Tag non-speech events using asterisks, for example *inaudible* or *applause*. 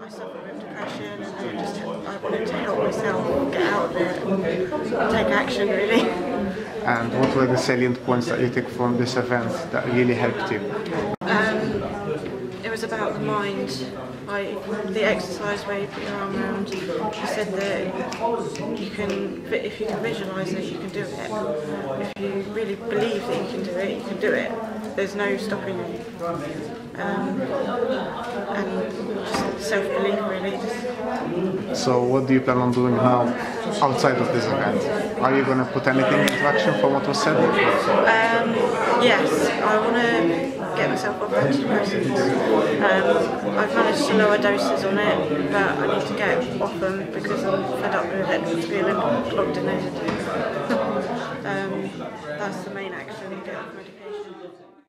I suffer with depression and I just I wanted to help myself get out of it and take action really. And what were the salient points that you took from this event that really helped you? Um, it was about the mind, like the exercise where you put your arm around. You said that you can, if you can visualise it, you can do it. If you really believe that you can do it, you can do it. There's no stopping you. Um, self-belief really. So what do you plan on doing now outside of this event? Are you going to put anything into action from what was said? Um, yes, I want to get myself off antidepressants. Um, I've managed to lower doses on it, but I need to get off them because I'm fed up with it feeling clogged in it. *laughs* um, that's the main action, get off medication.